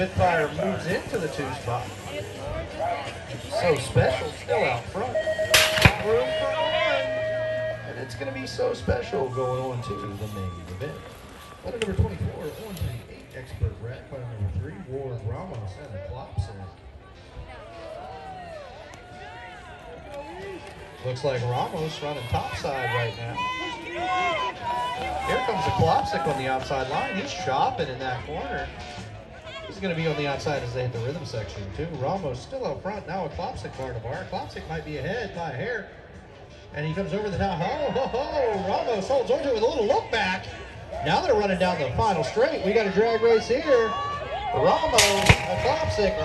Spitfire moves into the two spot. So special still out front. Room for one. And it's going to be so special going on to the main event. Letter number 24, on to the 8 expert rack. Fighter number 3, Ward Ramos and the. Looks like Ramos running topside right now. Here comes the Klopsic on the outside line. He's chopping in that corner. Going to be on the outside as they hit the rhythm section, too. Ramos still up front. Now Oklopcic bar to bar. Klopsic might be ahead by a hair. And he comes over the top. Ho, ho, ho. Ramos holds on to it with a little look back. Now they're running down the final straight. We got a drag race here. Ramos, Oklopcic.